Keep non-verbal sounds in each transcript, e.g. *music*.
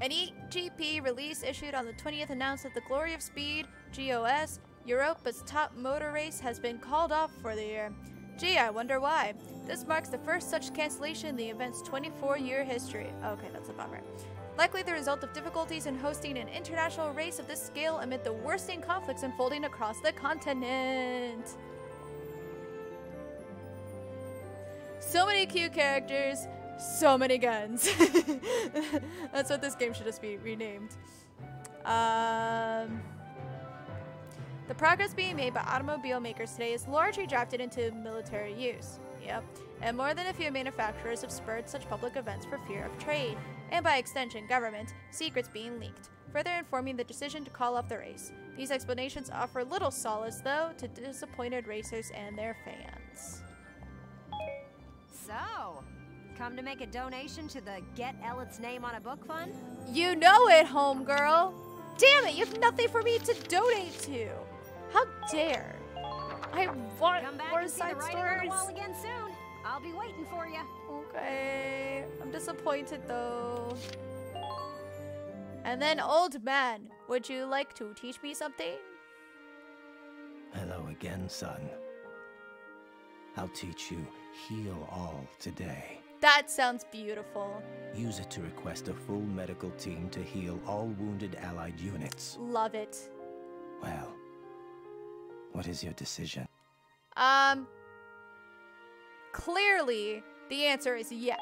An EGP release issued on the 20th announced that the Glory of Speed, GOS, Europa's top motor race has been called off for the year. Gee, I wonder why. This marks the first such cancellation in the event's 24 year history. Okay, that's a bummer. Likely the result of difficulties in hosting an international race of this scale amid the worsening conflicts unfolding across the continent. So many cute characters, so many guns. *laughs* That's what this game should just be renamed. Um, the progress being made by automobile makers today is largely drafted into military use. Yep. And more than a few manufacturers have spurred such public events for fear of trade, and by extension, government, secrets being leaked, further informing the decision to call off the race. These explanations offer little solace, though, to disappointed racers and their fans. So, come to make a donation to the Get Ellet's Name on a Book Fund? You know it, homegirl! Damn it, you have nothing for me to donate to! How dare! I want Come back more and see the side on the wall stories. again soon. I'll be waiting for you. Okay, I'm disappointed though. And then, old man, would you like to teach me something? Hello again, son. I'll teach you Heal All today. That sounds beautiful. Use it to request a full medical team to heal all wounded allied units. Love it. Well, what is your decision? Um, clearly, the answer is yes.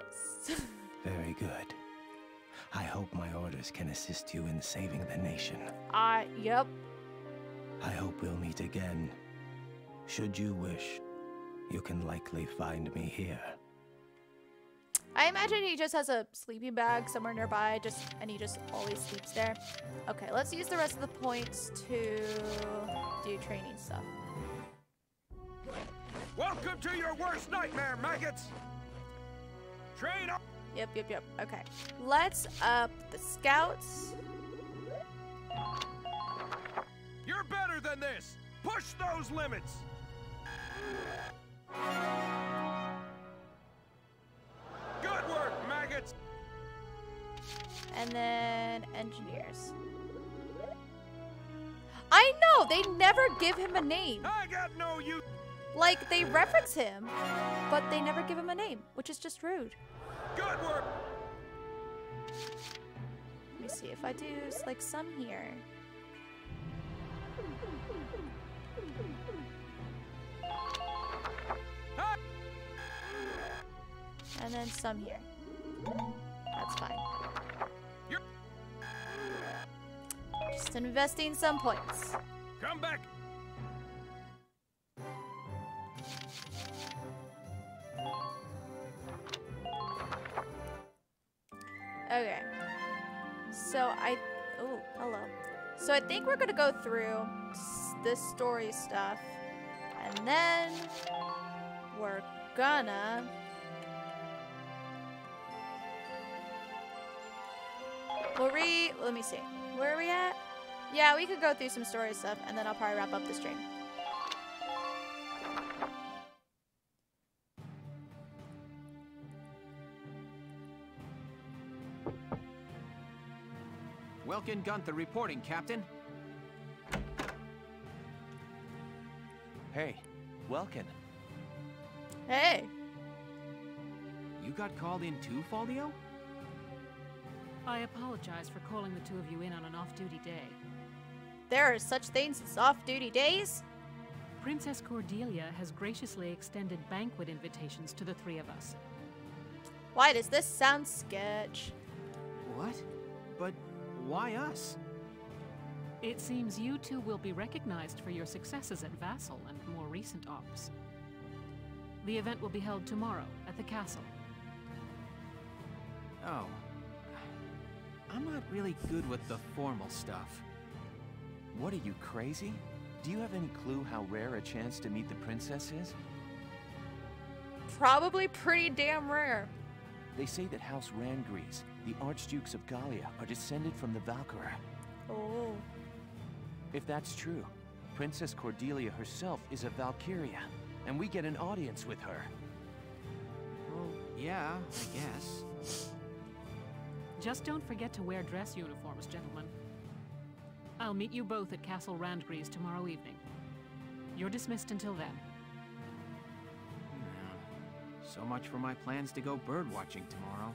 Yes. *laughs* Very good. I hope my orders can assist you in saving the nation. I, yep. I hope we'll meet again. Should you wish, you can likely find me here. I imagine he just has a sleeping bag somewhere nearby, just and he just always sleeps there. Okay, let's use the rest of the points to do training stuff. Welcome to your worst nightmare, maggots! Train up! Yep, yep, yep. Okay. Let's up the scouts. You're better than this! Push those limits! Good work, maggots! And then engineers. I know! They never give him a name. I got no use. Like, they reference him, but they never give him a name, which is just rude. Good work! Let me see if I do like some here. And then some here. That's fine. Just investing some points. Come back! Okay. So I. Oh, hello. So I think we're gonna go through this story stuff, and then we're gonna. We'll re. Let me see. Where are we at? Yeah, we could go through some story stuff, and then I'll probably wrap up the stream. Welkin Gunther reporting, Captain. Hey, Welkin. Hey. You got called in too, Faldio? I apologize for calling the two of you in on an off-duty day. There are such things as off-duty days. Princess Cordelia has graciously extended banquet invitations to the three of us. Why does this sound sketch? What? But why us? It seems you two will be recognized for your successes at Vasel and more recent ops. The event will be held tomorrow at the castle. Oh. I'm not really good with the formal stuff. What are you, crazy? Do you have any clue how rare a chance to meet the princess is? Probably pretty damn rare. They say that House Randgriz, the Archdukes of Gallia, are descended from the Valkyrie. Oh. If that's true, Princess Cordelia herself is a Valkyria, and we get an audience with her. Well, yeah, I guess. Just don't forget to wear dress uniforms, gentlemen. I'll meet you both at Castle Randgriz tomorrow evening. You're dismissed until then. So much for my plans to go birdwatching tomorrow.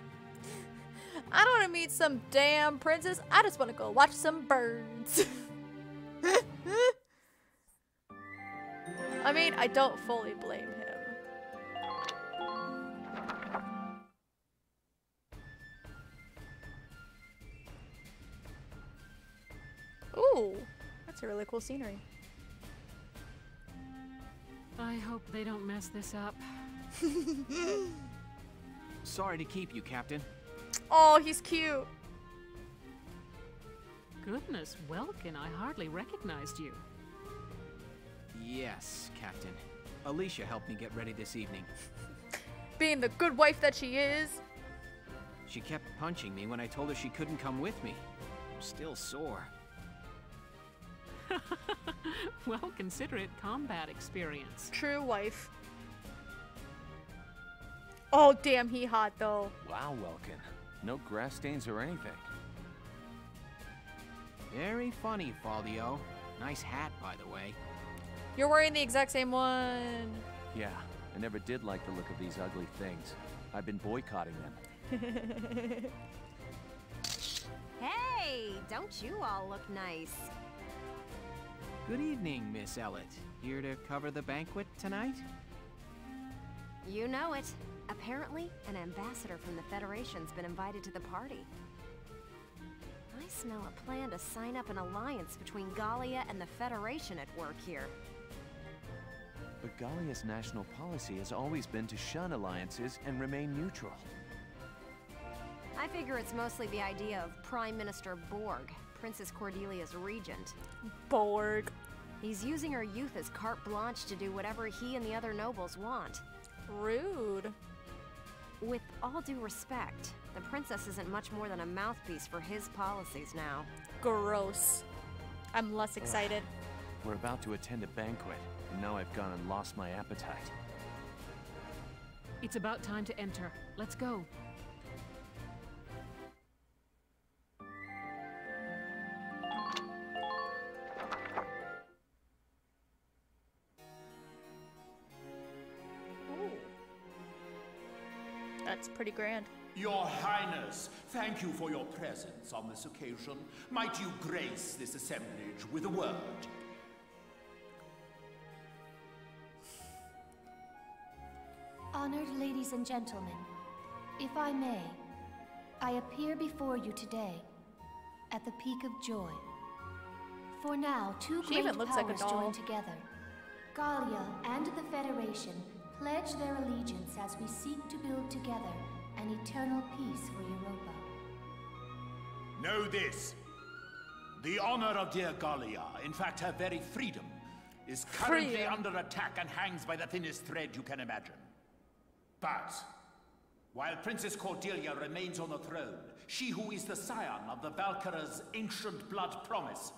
I don't want to meet some damn princess. I just want to go watch some birds. *laughs* I mean, I don't fully blame him. That's a really cool scenery. I hope they don't mess this up. *laughs* Sorry to keep you, Captain. Oh, he's cute. Goodness, Welkin, I hardly recognized you. Yes, Captain. Alicia helped me get ready this evening. *laughs* Being the good wife that she is. She kept punching me when I told her she couldn't come with me. I'm still sore. *laughs* well, consider it combat experience. True wife. Oh, damn, he hot though. Wow, Welkin. No grass stains or anything. Very funny, Faldio. Nice hat, by the way. You're wearing the exact same one. Yeah, I never did like the look of these ugly things. I've been boycotting them. *laughs* Hey, don't you all look nice? Good evening, Miss Ellett. Here to cover the banquet tonight? You know it. Apparently, an ambassador from the Federation's been invited to the party. I smell a plan to sign up an alliance between Gallia and the Federation at work here. But Gallia's national policy has always been to shun alliances and remain neutral. I figure it's mostly the idea of Prime Minister Borg, Princess Cordelia's regent. Borg. He's using her youth as carte blanche to do whatever he and the other nobles want. Rude. With all due respect, the princess isn't much more than a mouthpiece for his policies now. Gross. I'm less excited. We're about to attend a banquet, and now I've gone and lost my appetite. It's about time to enter. Let's go. That's pretty grand. Your Highness, thank you for your presence on this occasion. Might you grace this assemblage with a word? Honored ladies and gentlemen, if I may, I appear before you today at the peak of joy. For now, two She great even looks like a powers doll. join together. Gallia and the Federation pledge their allegiance as we seek to build together an eternal peace for Europa. Know this. The honor of dear Gallia, in fact her very freedom, is currently Freedom. under attack and hangs by the thinnest thread you can imagine. But, while Princess Cordelia remains on the throne, she who is the scion of the Valkyria's ancient blood promise,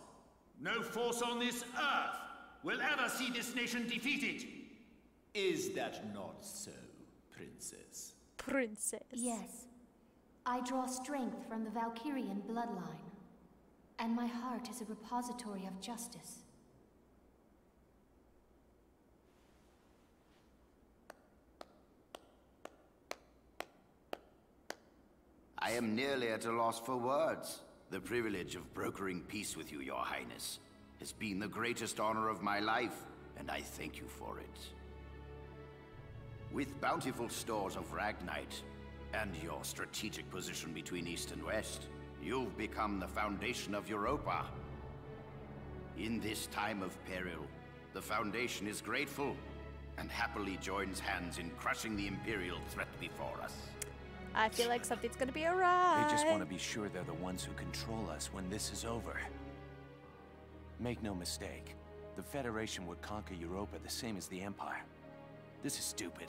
no force on this earth will ever see this nation defeated. Is that not so, Princess? Princess. Yes, I draw strength from the Valkyrian bloodline, and my heart is a repository of justice. I am nearly at a loss for words. The privilege of brokering peace with you, your highness, has been the greatest honor of my life, and I thank you for it. With bountiful stores of Ragnite, and your strategic position between East and West, you've become the foundation of Europa. In this time of peril, the Foundation is grateful, and happily joins hands in crushing the Imperial threat before us. I feel like something's gonna be alright. They just want to be sure they're the ones who control us when this is over. Make no mistake, the Federation would conquer Europa the same as the Empire. This is stupid.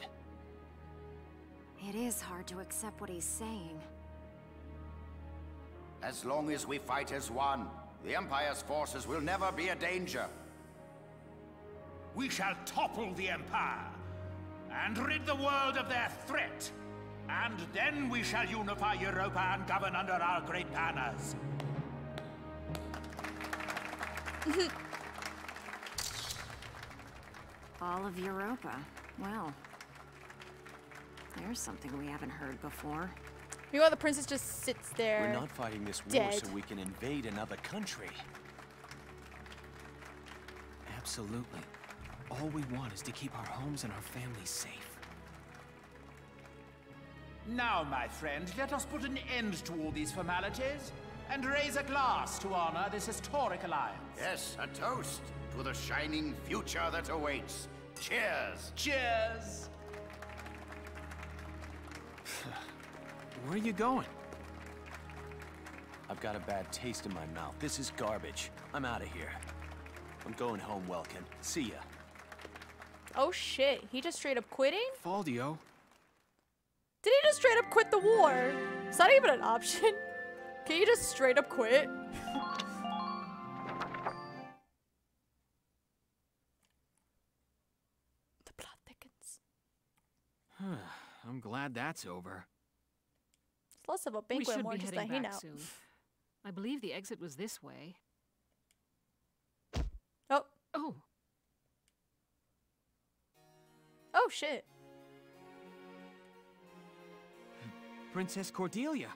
It is hard to accept what he's saying. As long as we fight as one, the Empire's forces will never be a danger. We shall topple the Empire and rid the world of their threat. And then we shall unify Europa and govern under our great banners. *laughs* All of Europa. Well, there's something we haven't heard before. Meanwhile, the princess just sits there. We're not fighting this war so we can invade another country. Absolutely. All we want is to keep our homes and our families safe. Now, my friend, let us put an end to all these formalities and raise a glass to honor this historic alliance. Yes, a toast to the shining future that awaits. Cheers! Cheers! *sighs* Where are you going? I've got a bad taste in my mouth. This is garbage. I'm out of here. I'm going home, Welkin. See ya. Oh shit, he just straight up quitting? Faldio. Did he just straight up quit the war? Is that even an option? *laughs* Can you just straight up quit? Glad that's over. It's less of a we banquet should and more be just a heading back hangout. soon. I believe the exit was this way. Oh, Oh, oh shit. Princess Cordelia.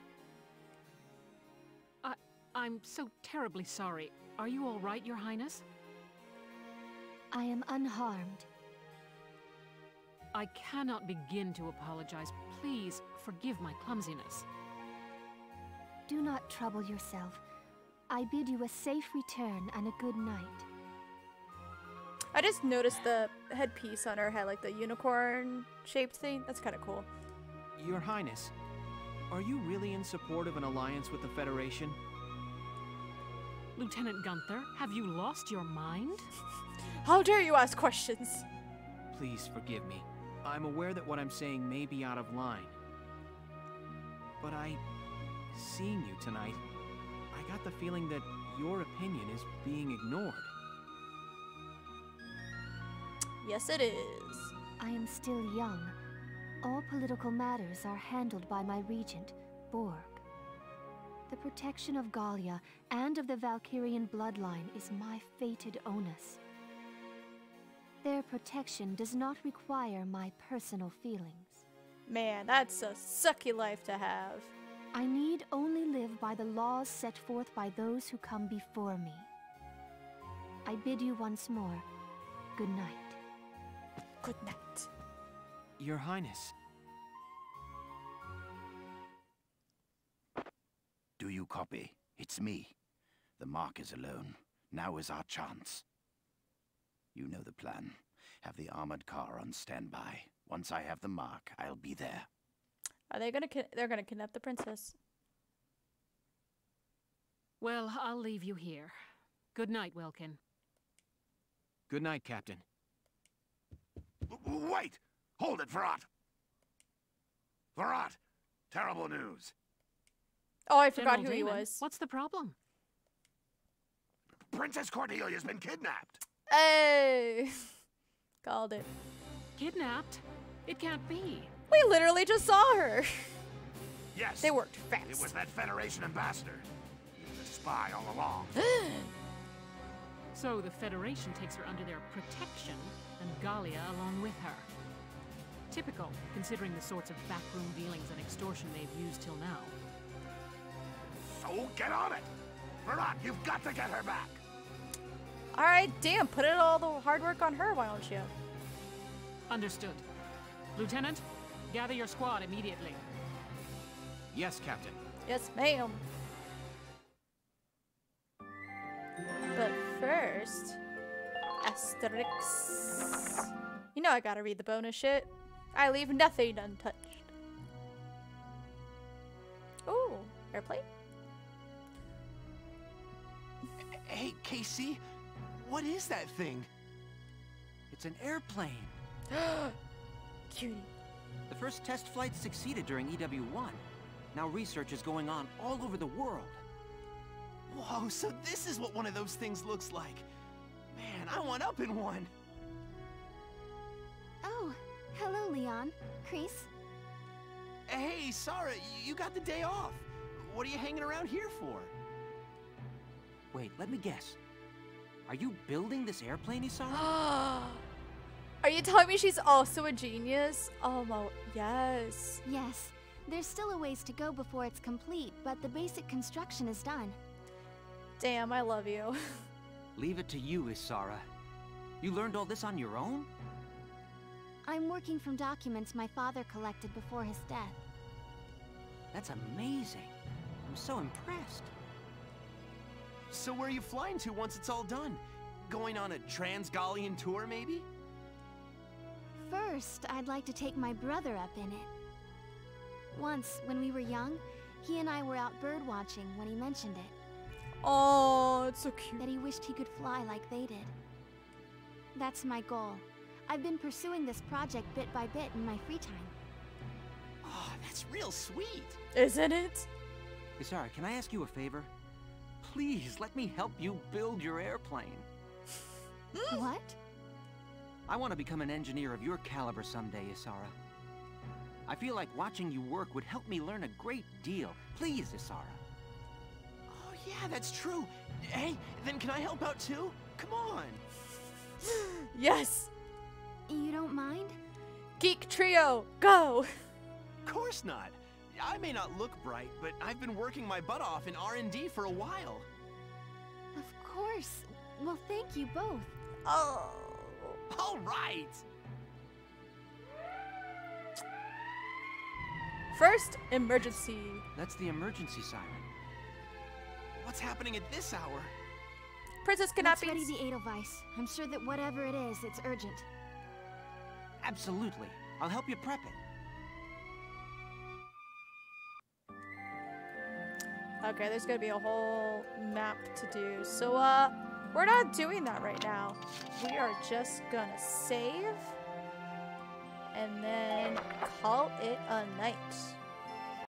I I'm so terribly sorry. Are you all right, Your Highness? I am unharmed. I cannot begin to apologize. Please forgive my clumsiness. Do not trouble yourself. I bid you a safe return and a good night. I just noticed the headpiece on her head, like the unicorn shaped thing. That's kind of cool. Your Highness, are you really in support of an alliance with the Federation? Lieutenant Gunther, have you lost your mind? *laughs* How dare you ask questions? Please forgive me. I'm aware that what I'm saying may be out of line. But I... seeing you tonight, I got the feeling that your opinion is being ignored. Yes, it is. I am still young. All political matters are handled by my regent, Borg. The protection of Gallia and of the Valkyrian bloodline is my fated onus. Their protection does not require my personal feelings. Man, that's a sucky life to have. I need only live by the laws set forth by those who come before me. I bid you once more, good night. Good night. Your Highness, Do you copy? It's me. The Mark is alone. Now is our chance. You know the plan. Have the armored car on standby. Once I have the Mark, I'll be there. Are they gonna? They're gonna kidnap the princess. Well, I'll leave you here. Good night, Welkin. good night, Captain. Wait! Hold it, Varrot! Varrot! Terrible news. Oh, I forgot General who he was. What's the problem? Princess Cordelia's been kidnapped. Hey, *laughs* called it. Kidnapped? It can't be. We literally just saw her. Yes. They worked fast. It was that Federation ambassador. He was a spy all along. *gasps* So the Federation takes her under their protection, and Gallia along with her. Typical, considering the sorts of backroom dealings and extortion they've used till now. So get on it! Varrot, you've got to get her back! All right, damn. Put it all the hard work on her. Why don't you? Understood. Lieutenant, gather your squad immediately. Yes, Captain. Yes, ma'am. But first, Asterix. You know I gotta read the bonus shit. I leave nothing untouched. Ooh, airplane? Hey, Casey, what is that thing? It's an airplane. *gasps* Cutie. The first test flight succeeded during EW1. Now research is going on all over the world. Whoa, so this is what one of those things looks like. Man, I want up in one. Oh, hello, Leon. Kreese. Hey, Sara, you got the day off. What are you hanging around here for? Wait, let me guess. Are you building this airplane, Isara? *gasps* Are you telling me she's also a genius? Oh, my, yes. Yes. There's still a ways to go before it's complete, but the basic construction is done. Damn, I love you. *laughs* Leave it to you, Isara. You learned all this on your own? I'm working from documents my father collected before his death. That's amazing. I'm so impressed. So where are you flying to once it's all done? Going on a Transgalian tour, maybe? First, I'd like to take my brother up in it. Once, when we were young, he and I were out bird watching when he mentioned it. Oh, it's so cute. That he wished he could fly like they did. That's my goal. I've been pursuing this project bit by bit in my free time. Oh, that's real sweet. Isn't it? Isara, can I ask you a favor? Please, let me help you build your airplane. Hmm? what? I want to become an engineer of your caliber someday, Isara. I feel like watching you work would help me learn a great deal. Please, Isara. Oh, yeah, that's true. Hey, then can I help out too? Come on. *gasps* yes. You don't mind? Geek Trio, go! Of course not. I may not look bright, but I've been working my butt off in R&D for a while. Of course. Well, thank you both. Oh. All right. First, emergency. That's the emergency siren. What's happening at this hour? Princess Let's ready the Edelweiss. I'm sure that whatever it is, it's urgent. Absolutely. I'll help you prep it. Okay, there's gonna be a whole map to do. So, uh, we're not doing that right now. We are just gonna save and then call it a night.